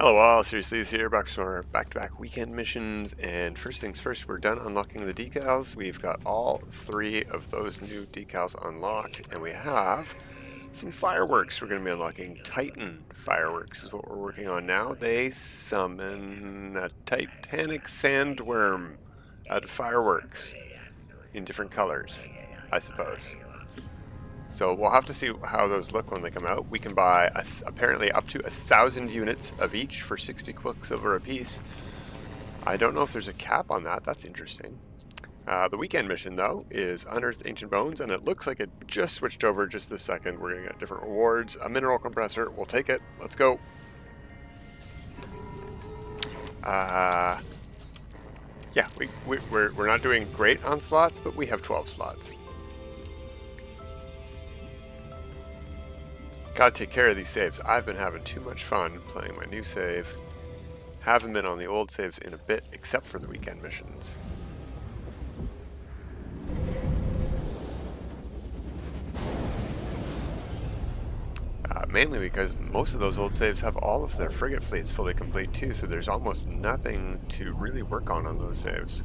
Hello all, Seriouslee is here, back to our back-to-back weekend missions, and first things first, we're done unlocking the decals. We've got all three of those new decals unlocked, and we have some fireworks. We're going to be unlocking Titan fireworks is what we're working on now. They summon a titanic sandworm out of fireworks in different colors, I suppose. So we'll have to see how those look when they come out. We can buy apparently up to a thousand units of each for 60 quicksilver apiece. I don't know if there's a cap on that. That's interesting. Uh, the weekend mission, though, is Unearth Ancient Bones, and it looks like it just switched over just this second. We're going to get different rewards. A mineral compressor. We'll take it. Let's go. Uh, yeah, we, we, we're, we're not doing great on slots, but we have 12 slots. Gotta take care of these saves. I've been having too much fun playing my new save. Haven't been on the old saves in a bit, except for the weekend missions. Uh, mainly because most of those old saves have all of their frigate fleets fully complete too, so there's almost nothing to really work on on those saves.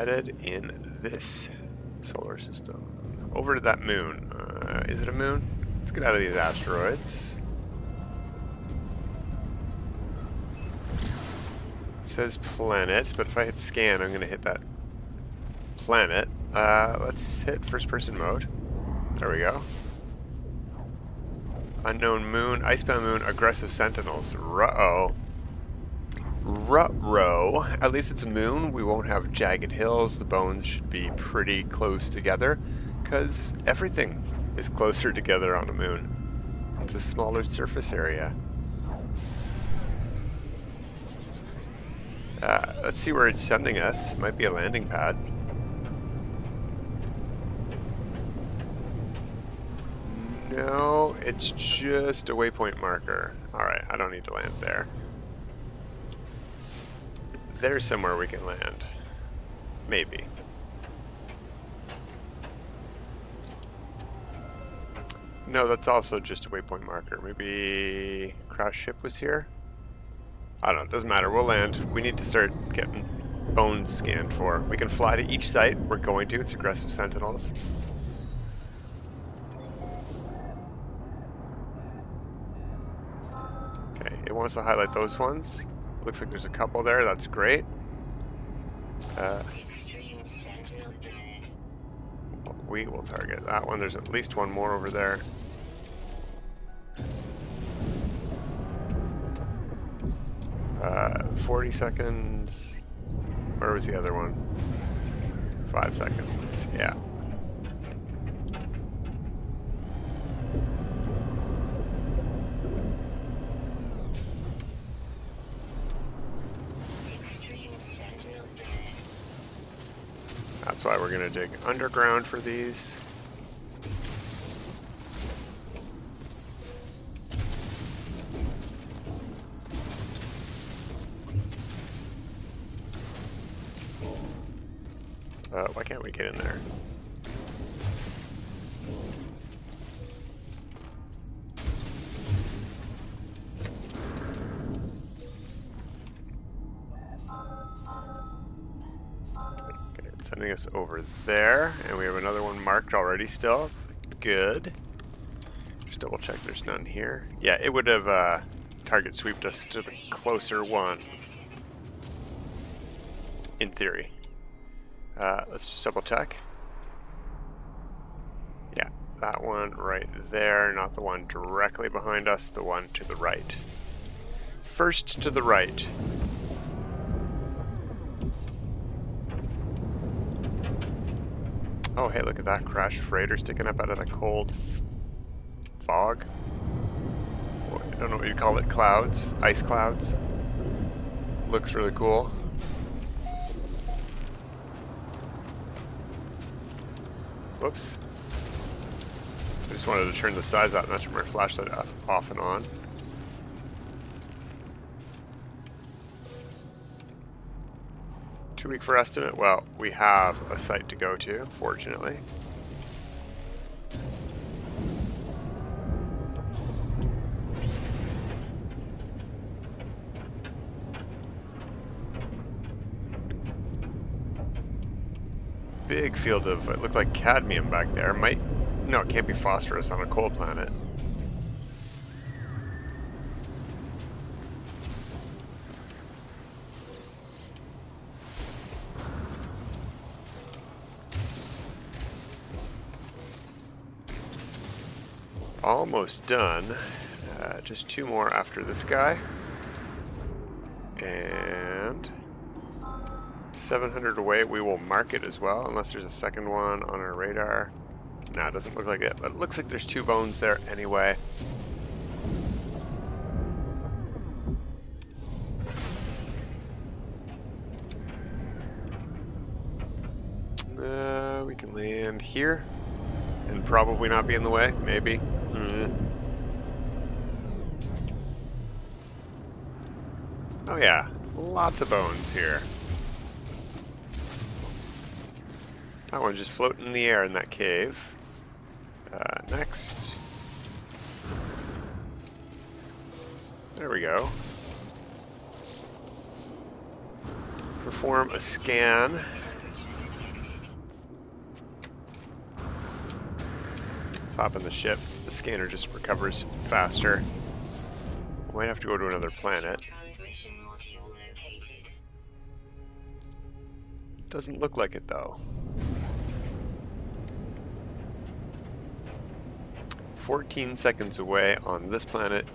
Headed in this solar system? Over to that moon. Uh, is it a moon? Let's get out of these asteroids. It says planet, but if I hit scan, I'm going to hit that planet. Uh, let's hit first person mode. There we go. Unknown moon, icebound moon, aggressive sentinels. Ruh-oh. Ruh-roh. At least it's a moon. We won't have jagged hills. The bones should be pretty close together because everything is closer together on a moon. It's a smaller surface area. Uh, let's see where it's sending us. Might be a landing pad. No, it's just a waypoint marker. Alright, I don't need to land there. There's somewhere we can land. Maybe. No, that's also just a waypoint marker. Maybe crash ship was here? I don't know, it doesn't matter. We'll land. We need to start getting bones scanned for. We can fly to each site. We're going to. It's aggressive sentinels. Okay, it wants to highlight those ones. Looks like there's a couple there. That's great. Uh, we will target that one. There's at least one more over there. Uh, 40 seconds. Where was the other one? Five seconds. Yeah. That's why we're going to dig underground for these. Sending us over there. And we have another one marked already still. Good. Just double check there's none here. Yeah, it would have uh, target sweeped us to the closer one. In theory. Uh, let's just double check. Yeah, that one right there, not the one directly behind us, the one to the right. First to the right. Oh, hey, look at that crashed freighter sticking up out of the cold fog. I don't know what you call it, clouds, ice clouds. Looks really cool. Whoops. I just wanted to turn the size out, not turn my flashlight off and on. Weak for estimate? Well, we have a site to go to, fortunately. Big field of, it looked like cadmium back there. Might, no, it can't be phosphorus on a coal planet. Almost done. Uh, just two more after this guy. And 700 away, we will mark it as well, unless there's a second one on our radar. No, it doesn't look like it, but it looks like there's two bones there anyway. Uh, we can land here and probably not be in the way, maybe. Mm. Oh yeah, lots of bones here. That one just floating in the air in that cave. Uh, next. There we go. Perform a scan hop in the ship. The scanner just recovers faster. We might have to go to another planet. Doesn't look like it though. 14 seconds away on this planet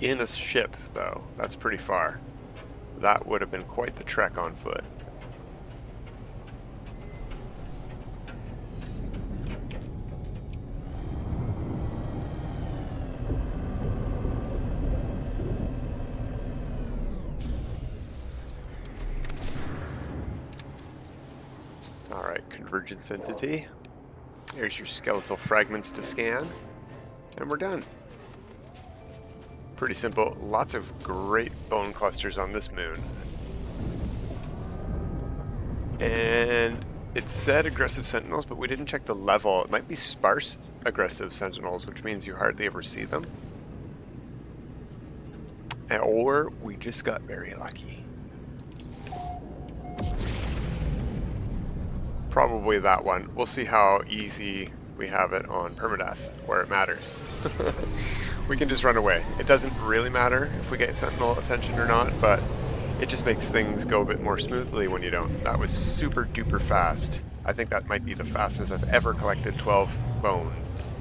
in a ship though. That's pretty far. That would have been quite the trek on foot. Entity. There's your skeletal fragments to scan. And we're done. Pretty simple. Lots of great bone clusters on this moon. And it said aggressive sentinels, but we didn't check the level. It might be sparse aggressive sentinels, which means you hardly ever see them. Or we just got very lucky. Probably that one. We'll see how easy we have it on permadeath, where it matters. we can just run away. It doesn't really matter if we get sentinel attention or not, but it just makes things go a bit more smoothly when you don't. That was super duper fast. I think that might be the fastest I've ever collected 12 bones.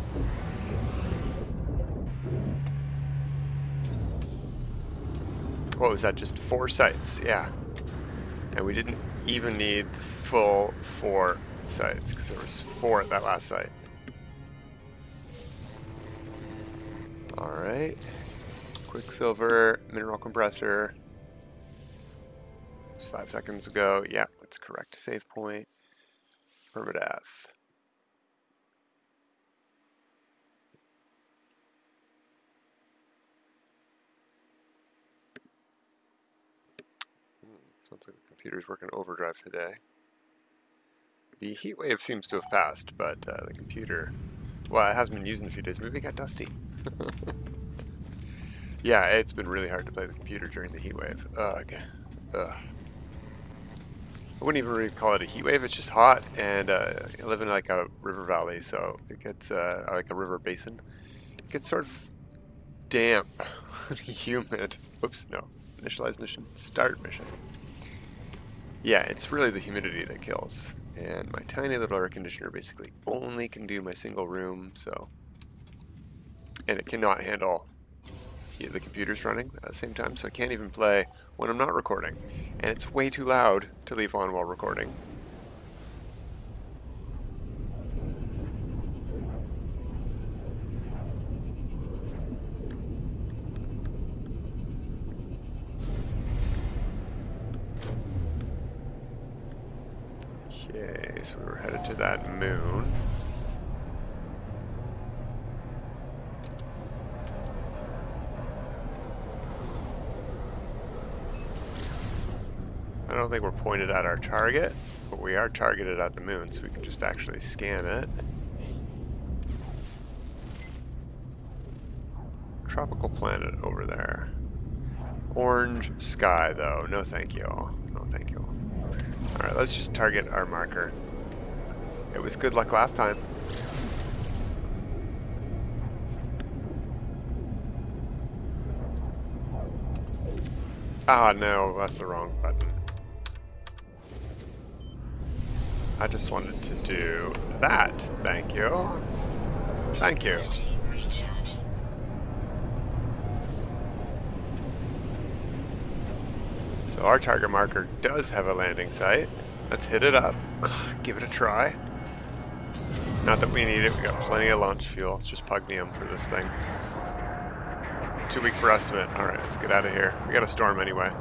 What was that, just four sites? Yeah. And we didn't even need full four sites because there was four at that last site. All right, Quicksilver, mineral compressor. Five seconds ago. Yeah, that's correct. Save point. Permadeath. Hmm, sounds like the computer's working overdrive today. The heat wave seems to have passed, but uh, the computer, well, it hasn't been used in a few days. Maybe it got dusty. yeah, it's been really hard to play the computer during the heat wave. Ugh. Ugh. I wouldn't even really call it a heat wave. It's just hot, and uh, I live in like a river valley, so it gets uh, like a river basin. It gets sort of damp, humid. Oops, no. Initialize mission. Start mission. Yeah, it's really the humidity that kills. And my tiny little air conditioner basically only can do my single room, so... And it cannot handle the computer's running at the same time, so I can't even play when I'm not recording. And it's way too loud to leave on while recording. so we are headed to that moon. I don't think we're pointed at our target, but we are targeted at the moon, so we can just actually scan it. Tropical planet over there. Orange sky, though. No thank you. No thank you. Alright, let's just target our marker. It was good luck last time. Ah, no, that's the wrong button. I just wanted to do that. Thank you. Thank you. So our target marker does have a landing site. Let's hit it up. Give it a try. Not that we need it, we got plenty of launch fuel. It's just pugneum for this thing. Too weak for estimate. Alright, let's get out of here. We got a storm anyway.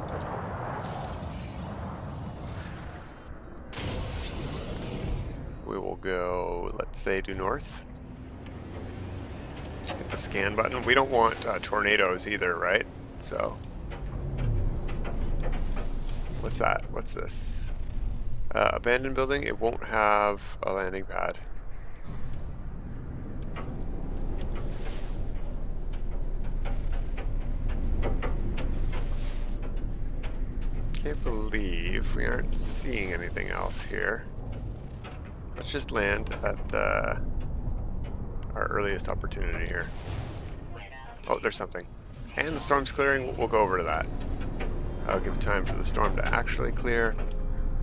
We will go, let's say, due north. Hit the scan button. We don't want uh, tornadoes either, right? So. What's that? What's this? Uh, abandoned building. It won't have a landing pad. Believe we aren't seeing anything else here. Let's just land at the, our earliest opportunity here. Oh, there's something. And the storm's clearing, we'll go over to that. I'll give time for the storm to actually clear.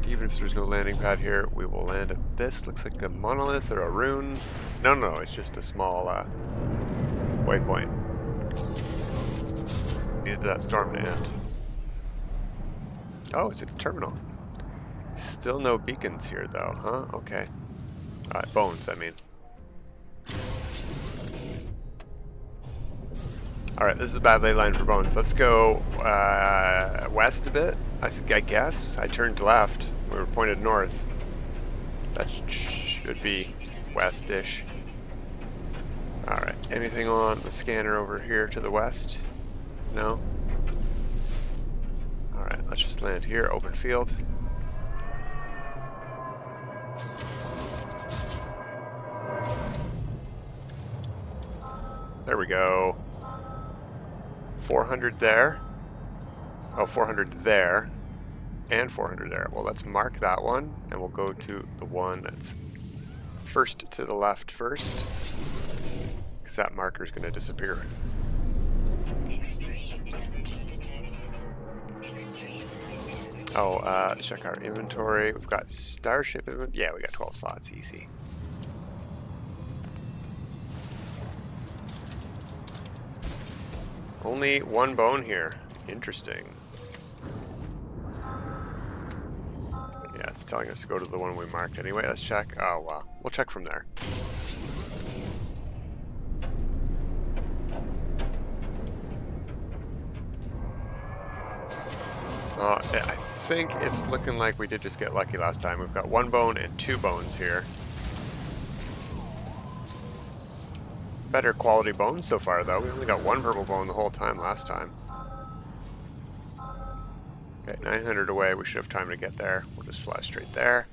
Even if there's no landing pad here, we will land at this. Looks like a monolith or a rune. No, no, it's just a small uh, waypoint. Need that storm to end. Oh, it's a terminal. Still no beacons here, though, huh? Okay. Alright, bones, I mean. Alright, this is a bad ley line for bones. Let's go uh, west a bit, I, I guess. I turned left. We were pointed north. That should be west-ish. Alright, anything on the scanner over here to the west? No? Let's just land here, open field. There we go. 400 there. Oh, 400 there. And 400 there. Well, let's mark that one, and we'll go to the one that's first to the left first. Because that marker is going to disappear. Oh, uh, check our inventory. We've got Starship inventory. Yeah, we got 12 slots, easy. Only one bone here. Interesting. Yeah, it's telling us to go to the one we marked anyway. Let's check. Oh, well. We'll check from there. Uh, I think it's looking like we did just get lucky last time. We've got one bone and two bones here. Better quality bones so far, though. We only got one purple bone the whole time last time. Okay, 900 away. We should have time to get there. We'll just fly straight there.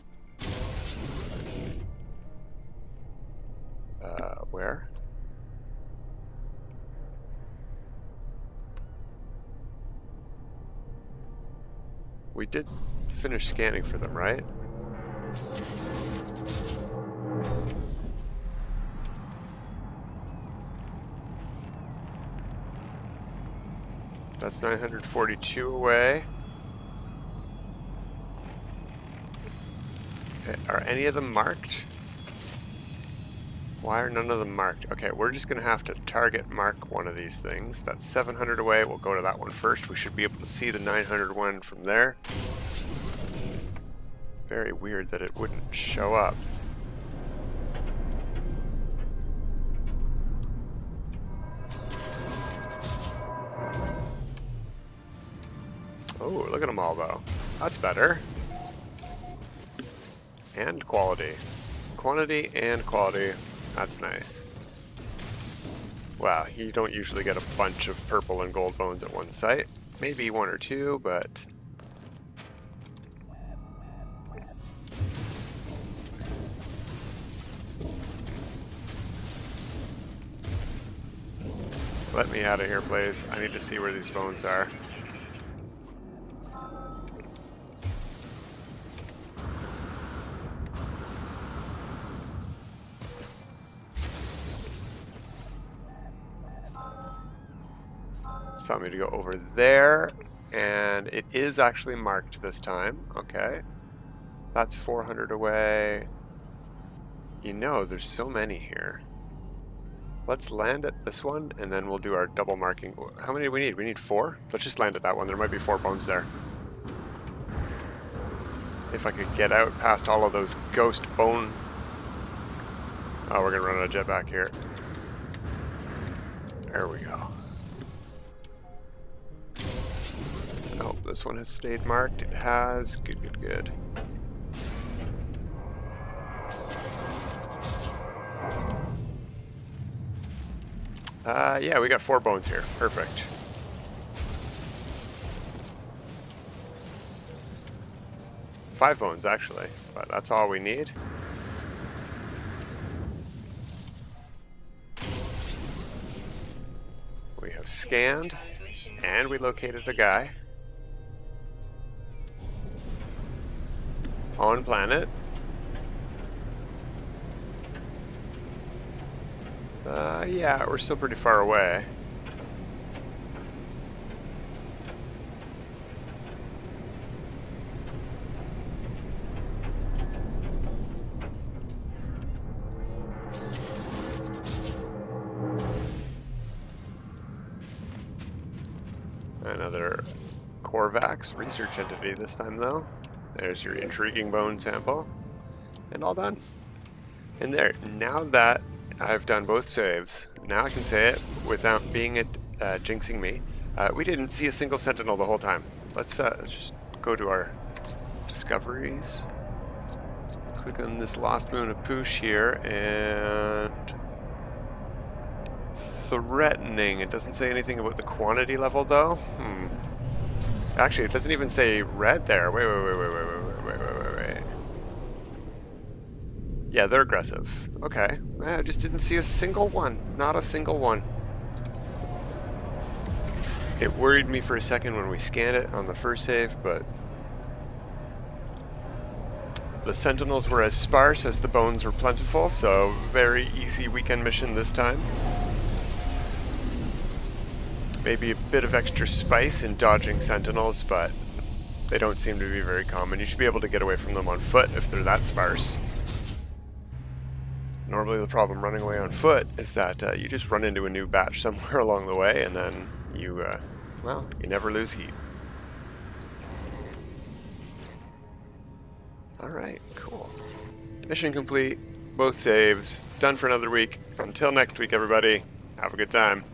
Uh, where? We did finish scanning for them, right? That's 942 away. Are any of them marked? Why are none of them marked? Okay, we're just going to have to target mark one of these things. That's 700 away. We'll go to that one first. We should be able to see the 900 one from there. Very weird that it wouldn't show up. Oh, look at them all though. That's better. And quality. Quantity and quality. That's nice. Wow, you don't usually get a bunch of purple and gold bones at one site. Maybe one or two, but... Let me out of here, please. I need to see where these bones are. Telling me to go over there, and it is actually marked this time. Okay. That's 400 away. You know, there's so many here. Let's land at this one, and then we'll do our double marking. How many do we need? We need four? Let's just land at that one. There might be four bones there. If I could get out past all of those ghost bone... Oh, we're going to run out of jetpack here. There we go. This one has stayed marked. It has. Good, good, good. Uh, yeah, we got four bones here. Perfect. Five bones, actually, but that's all we need. We have scanned, and we located the guy. On planet. Uh, yeah, we're still pretty far away. Another Korvax research entity this time though. There's your intriguing bone sample. And all done. And there, now that I've done both saves. Now I can say it without being it uh, jinxing me. Uh, we didn't see a single sentinel the whole time. Let's uh, just go to our discoveries. Click on this Lost Moon of Poosh here, and threatening. It doesn't say anything about the quantity level, though. Hmm. Actually, it doesn't even say red there. Wait, wait, wait, wait, wait, wait, wait, wait, wait, wait. Yeah, they're aggressive. Okay. I just didn't see a single one. Not a single one. It worried me for a second when we scanned it on the first save, but... The sentinels were as sparse as the bones were plentiful, so very easy weekend mission this time. Maybe a bit of extra spice in dodging sentinels, but they don't seem to be very common. You should be able to get away from them on foot if they're that sparse. Normally the problem running away on foot is that uh, you just run into a new batch somewhere along the way and then you, uh, well, you never lose heat. Alright, cool. Mission complete, both saves, done for another week. Until next week, everybody, have a good time.